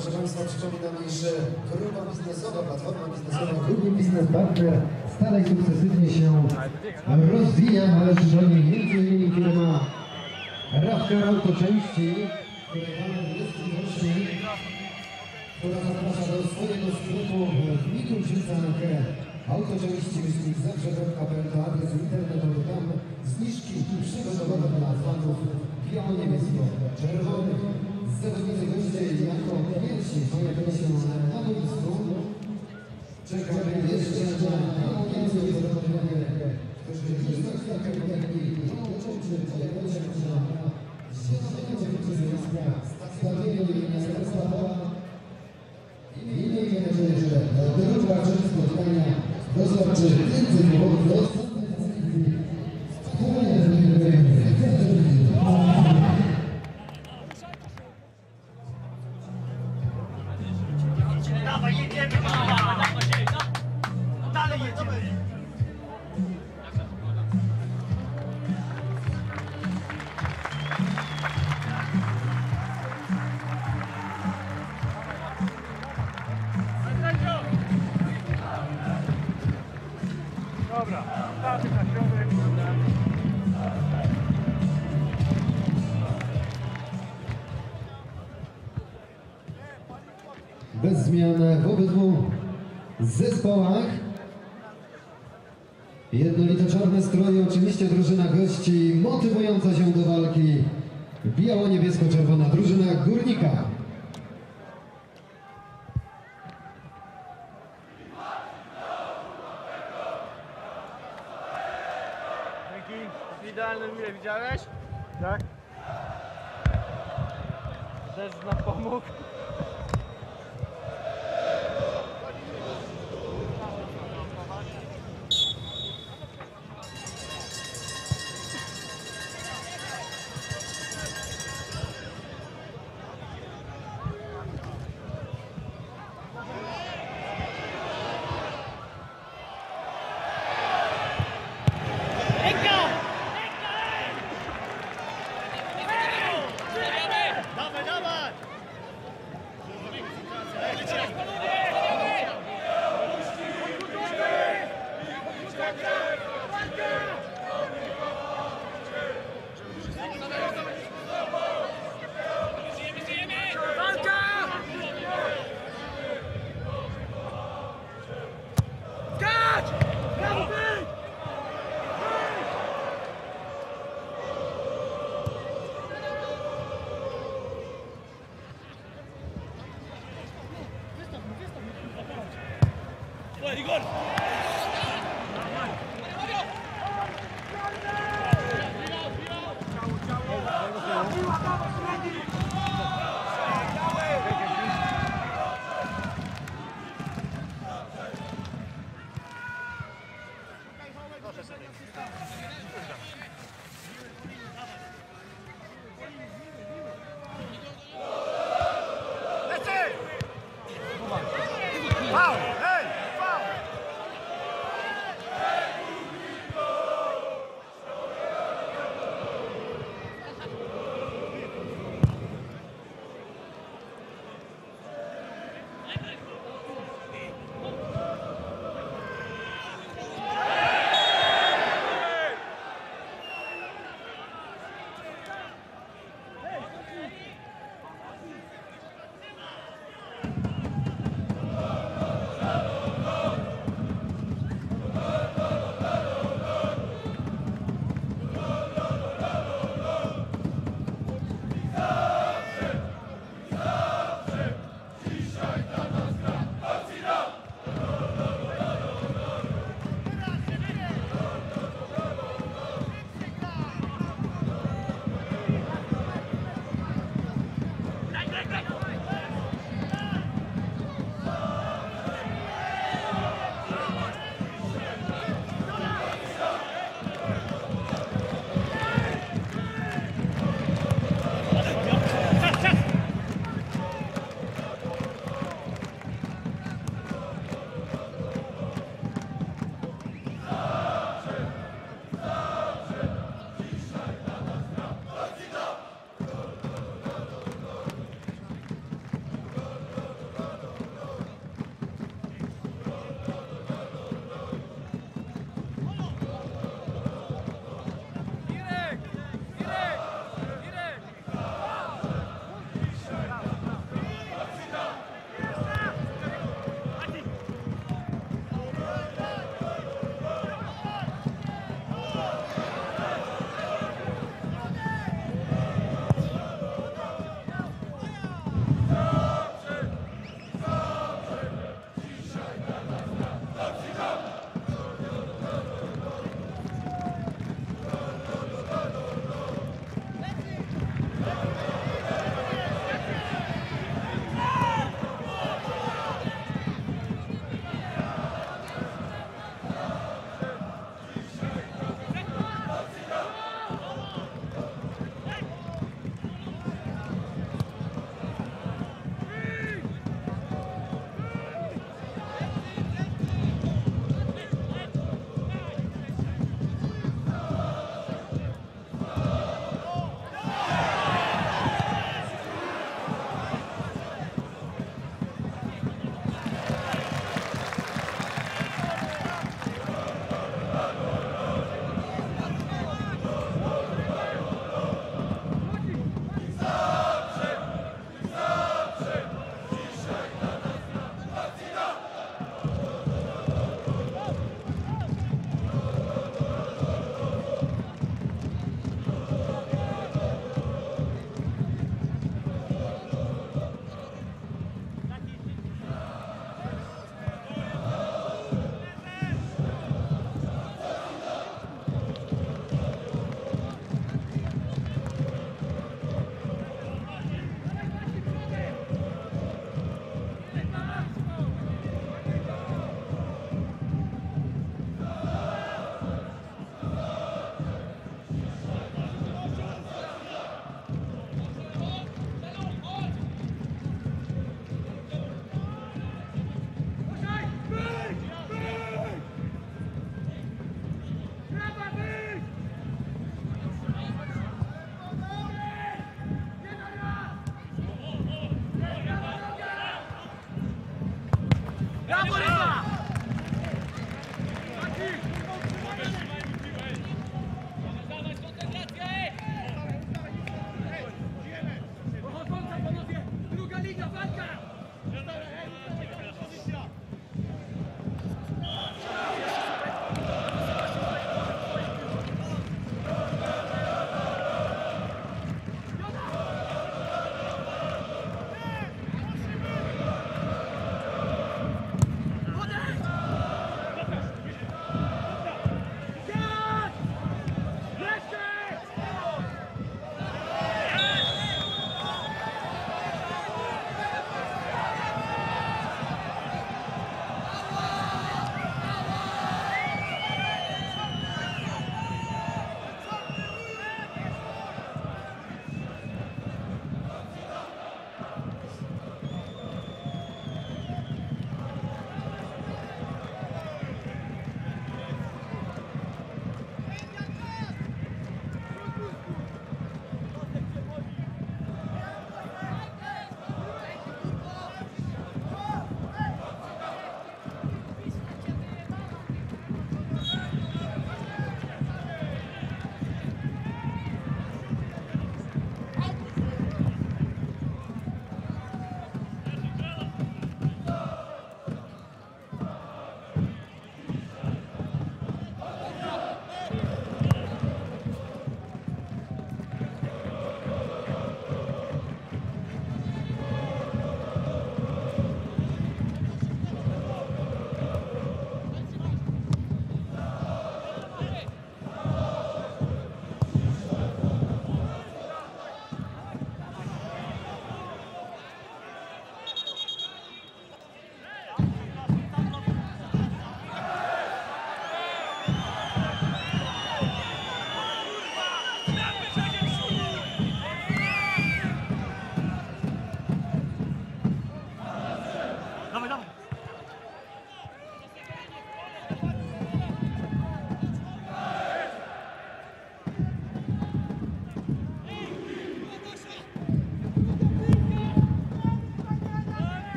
proszę Państwa przypominam, iż grupa biznesowa, platforma biznesowa, Górnik Biznes Partner stale sukcesywnie się rozwija. Należy do niej m.in. firma Rawka Autoczęści, która jest gości, która zaprasza do swojego sklepu w Mikulczycach Autoczęści myślnik zawsze.pl to adres internetowy tam zniżki przygotowane dla fanów biało-niebiesko-czerwonych. Zawodnicy goście jako pierwsi pojawią się na boisku. Czekamy jeszcze na więcej zawodników, którzy już za chwilkę dołączyć, pojawią się na zielonego boiska stadionu miasta Stawa. I miejmy nadzieję, że druga część spotkania dostarczy więcej powodów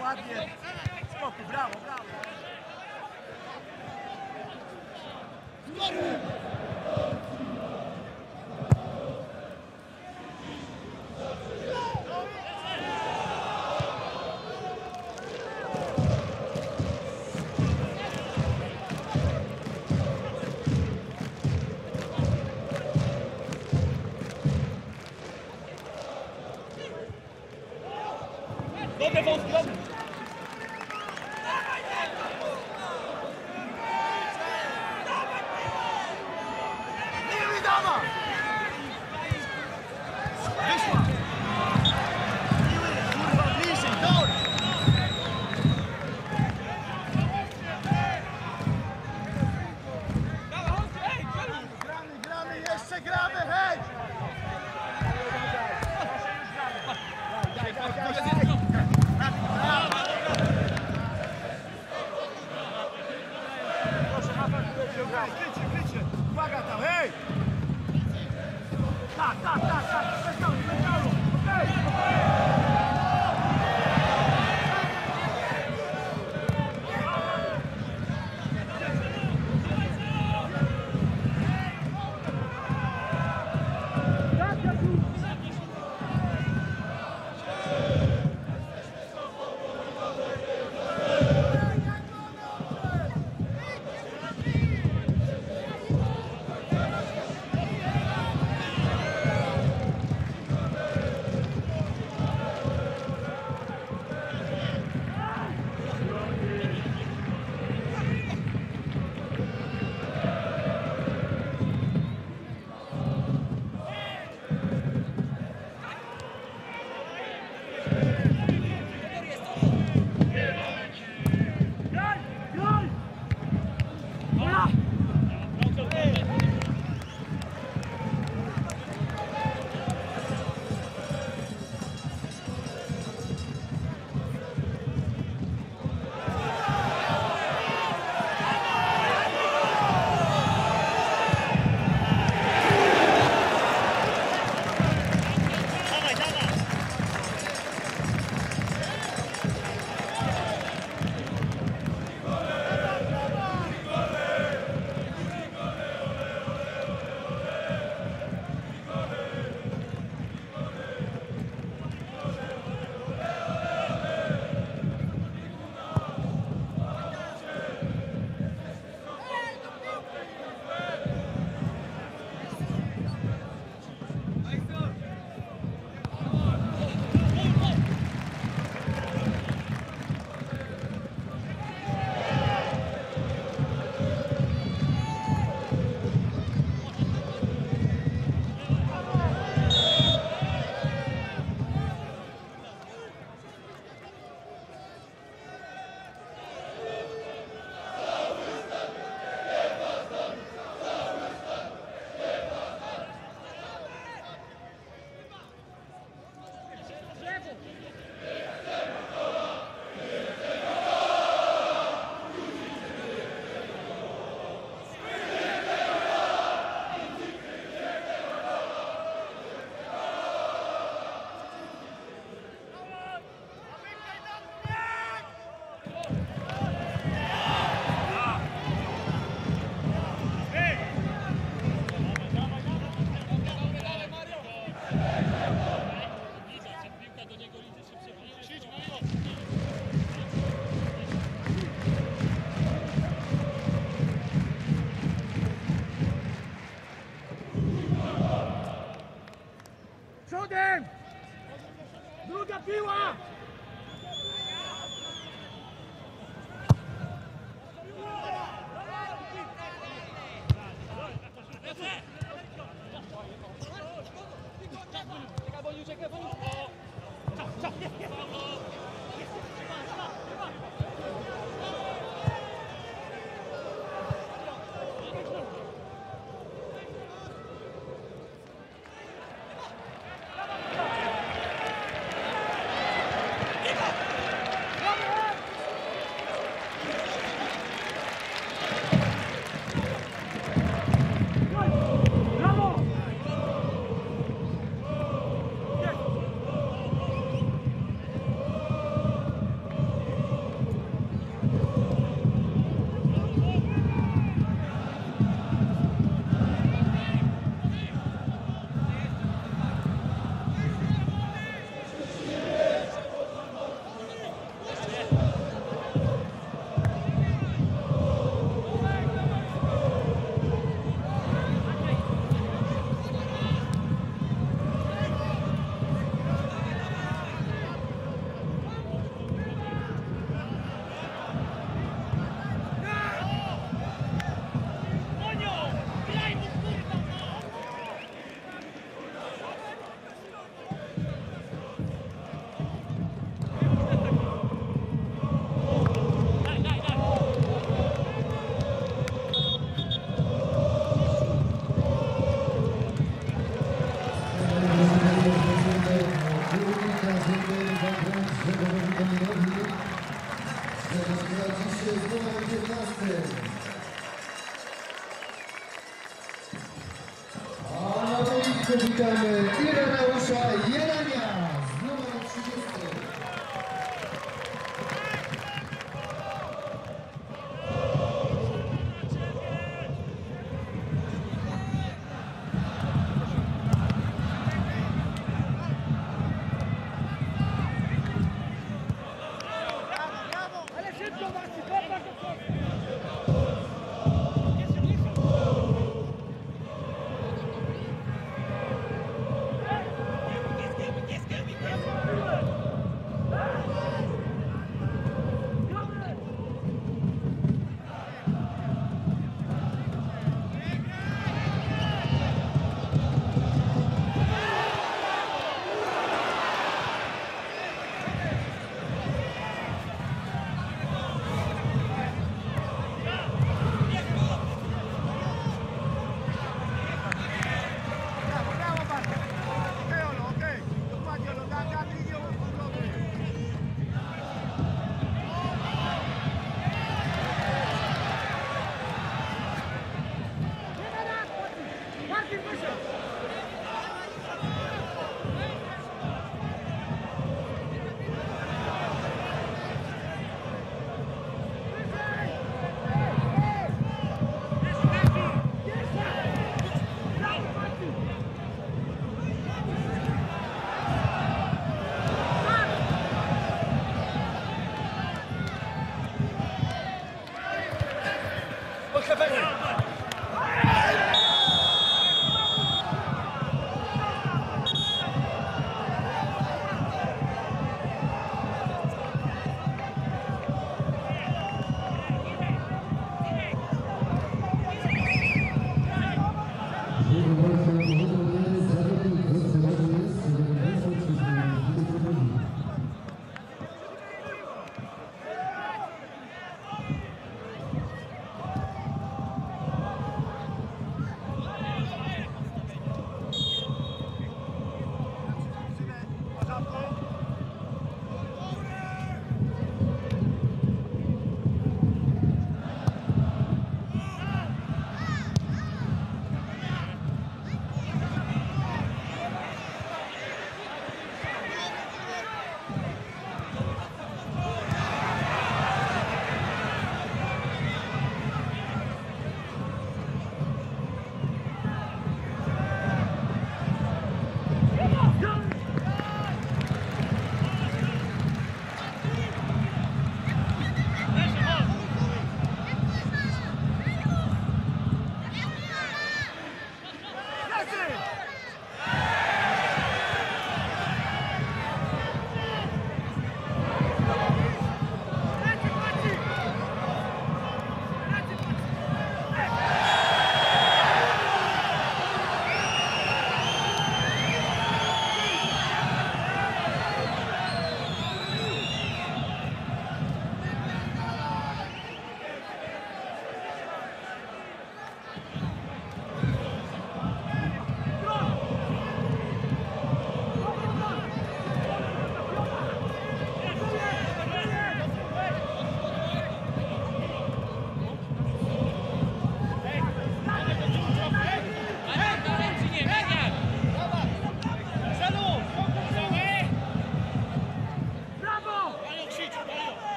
Ładnie. Spokój, brawo, brawo.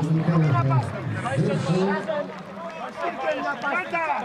Szybkiem na pasta!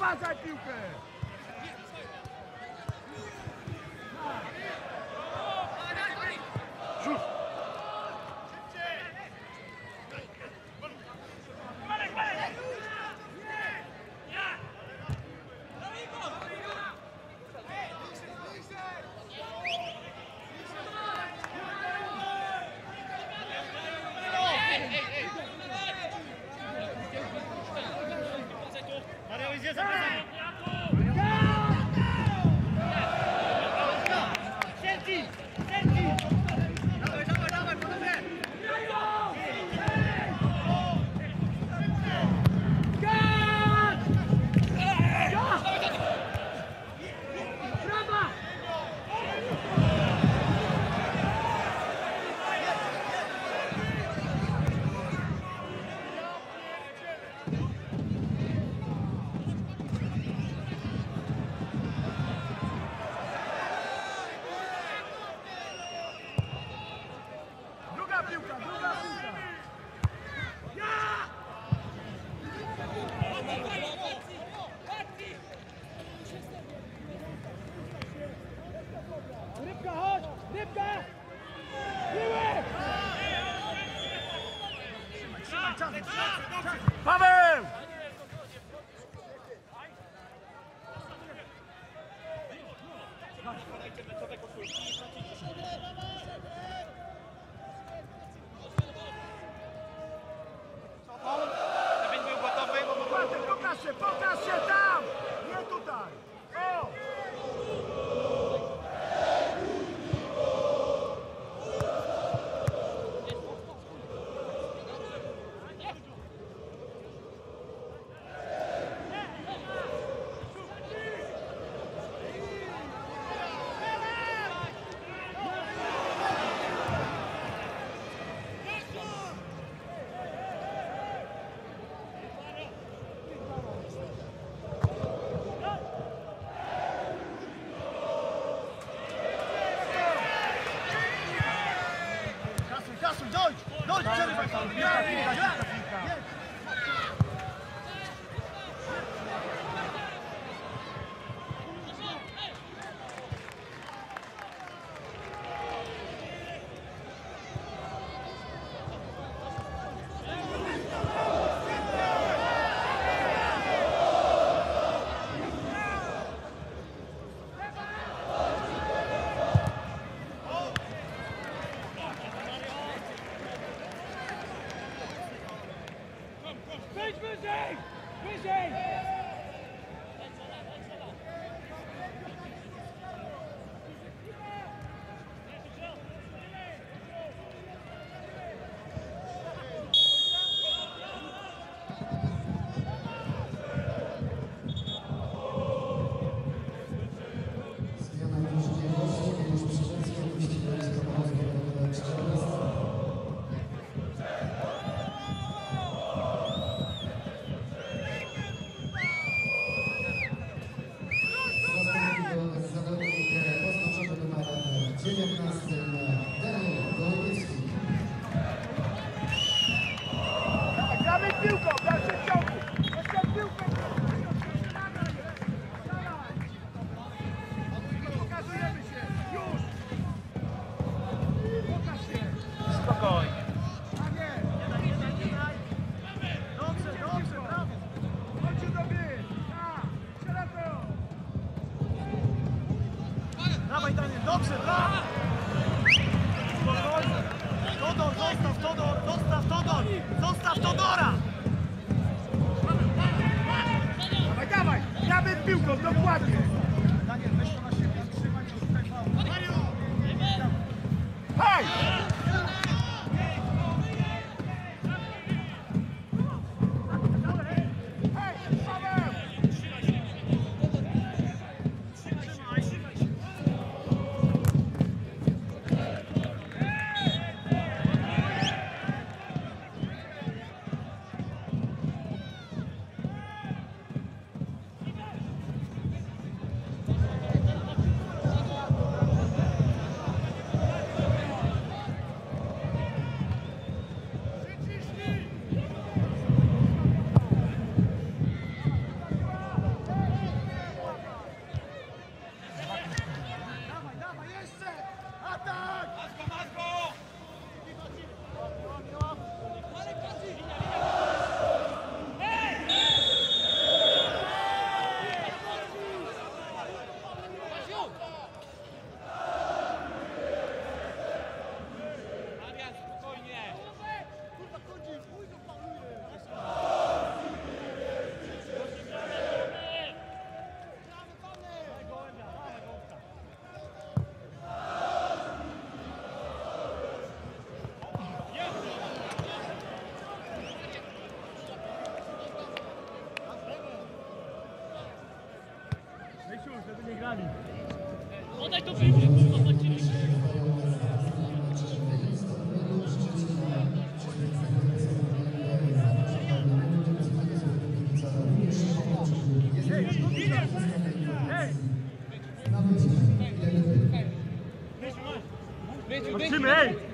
Baba piłką, dokładnie! Hey!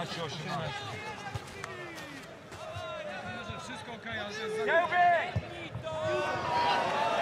Kiełbie! Pięciu,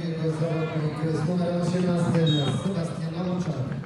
Zastępuje go zawodnik z numerem 18, Sebastian Łączak.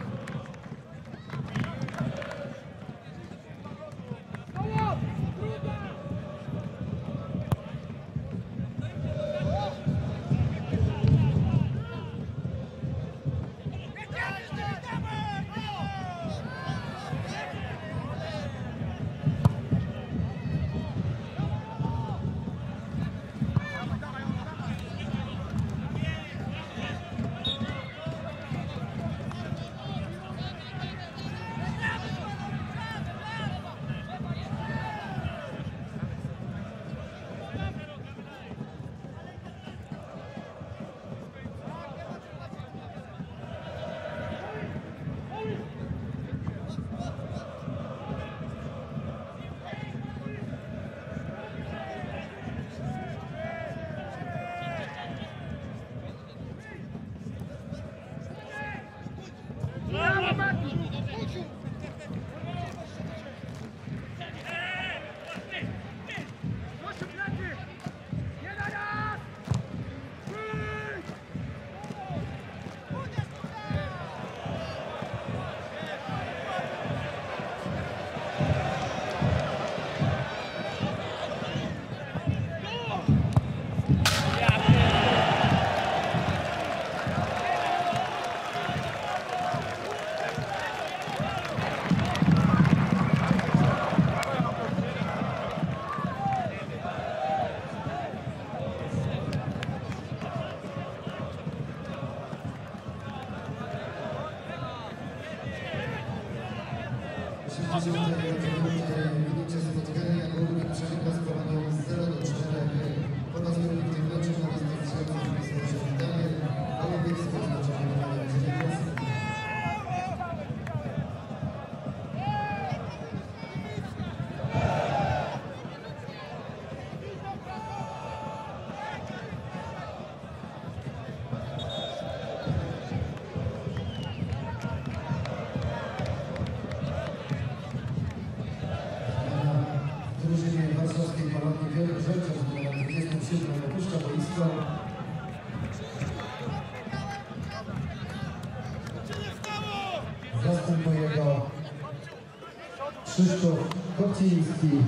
что в Баптистии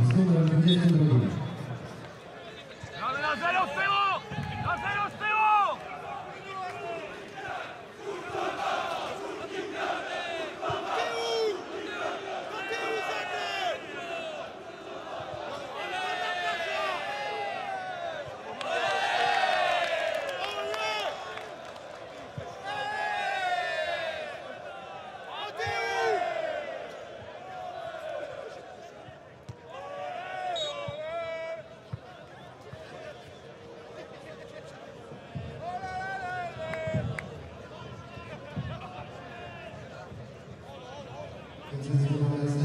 Więc jest wykonane z takiego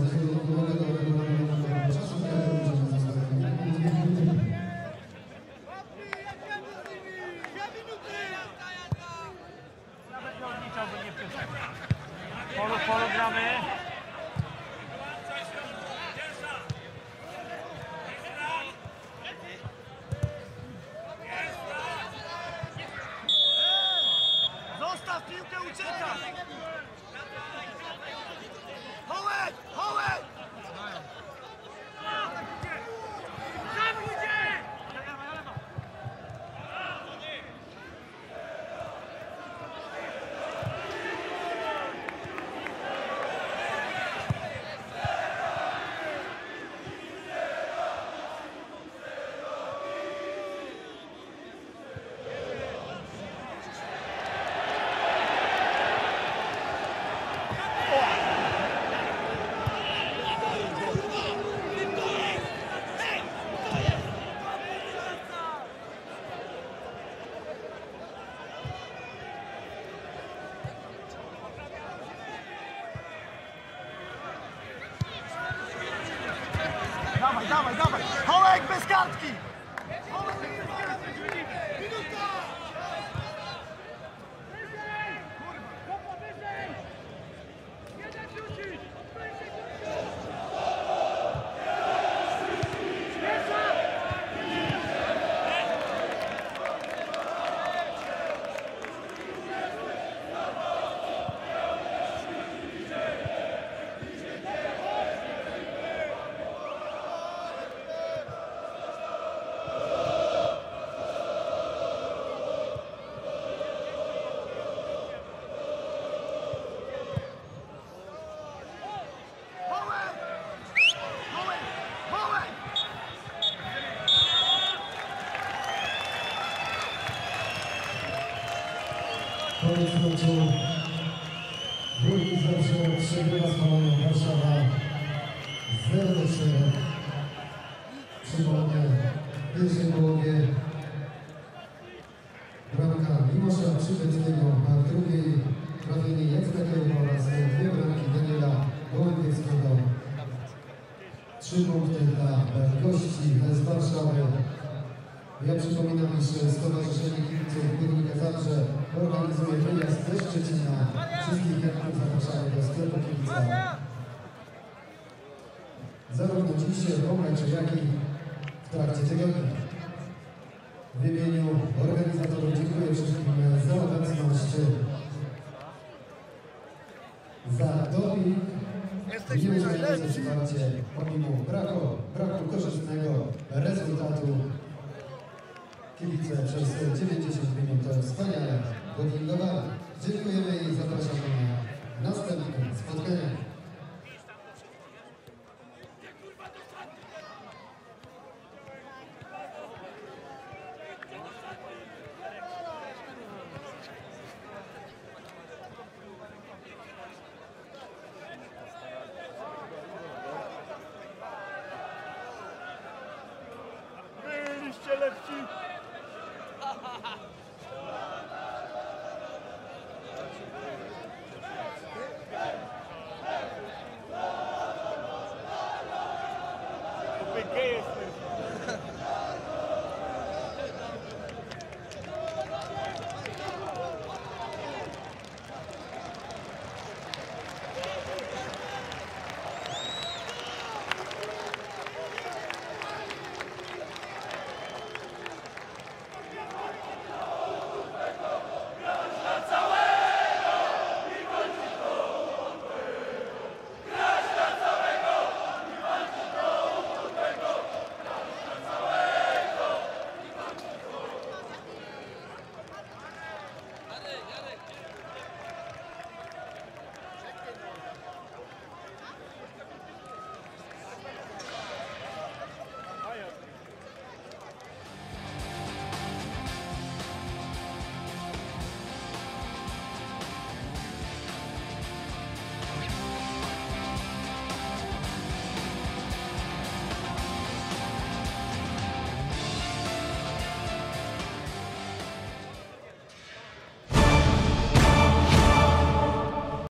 Dawaj,